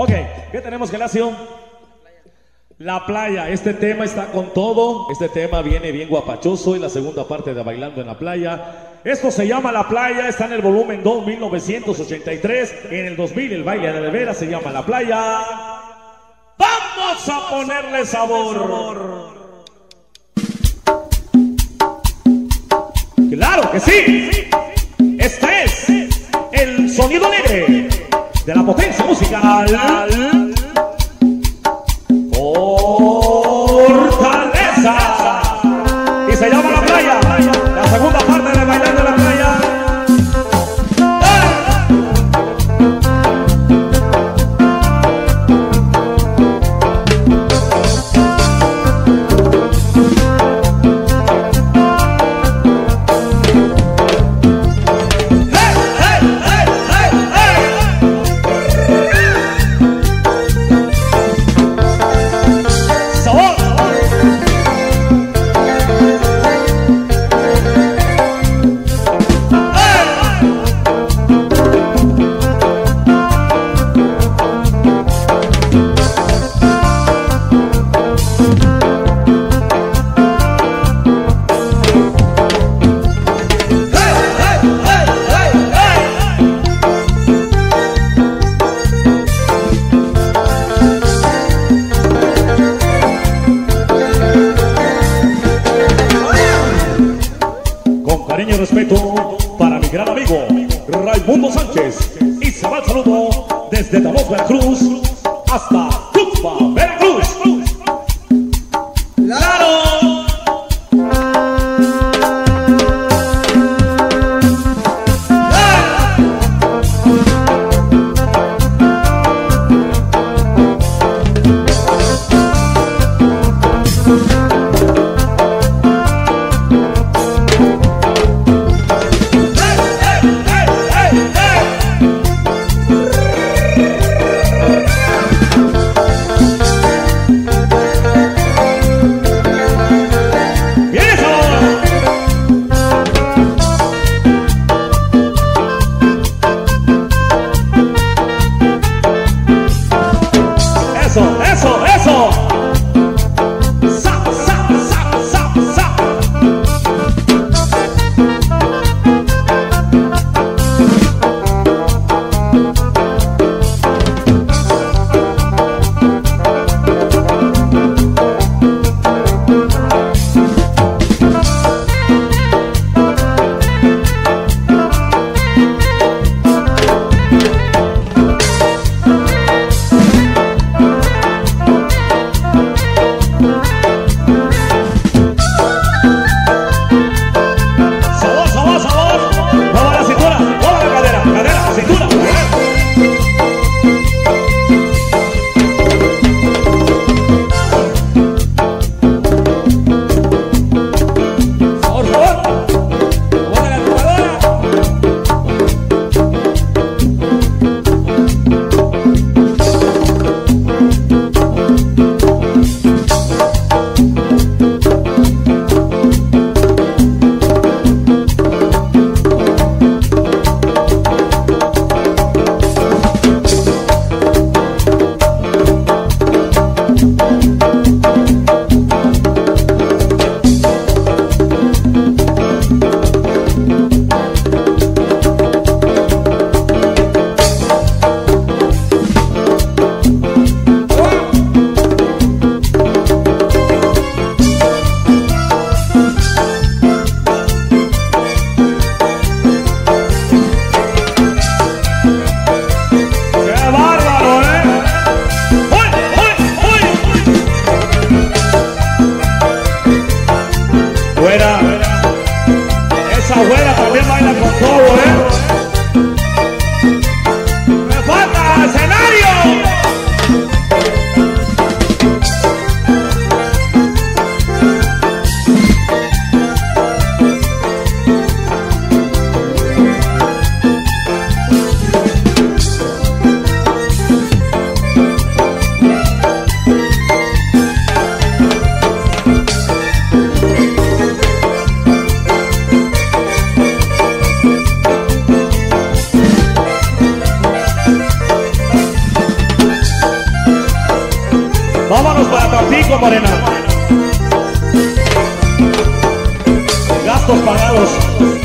Ok, ¿qué tenemos, Gelacio? La playa, este tema está con todo. Este tema viene bien guapachoso y la segunda parte de Bailando en la Playa. Esto se llama La Playa, está en el volumen 2, 1983. En el 2000 el baile de veras se llama La Playa. Vamos a ponerle sabor. Claro que sí. Este es el sonido alegre de la potencia musical. Y se va el saludo desde Davos, Veracruz hasta Tuxpa, Veracruz. Gastos pagados.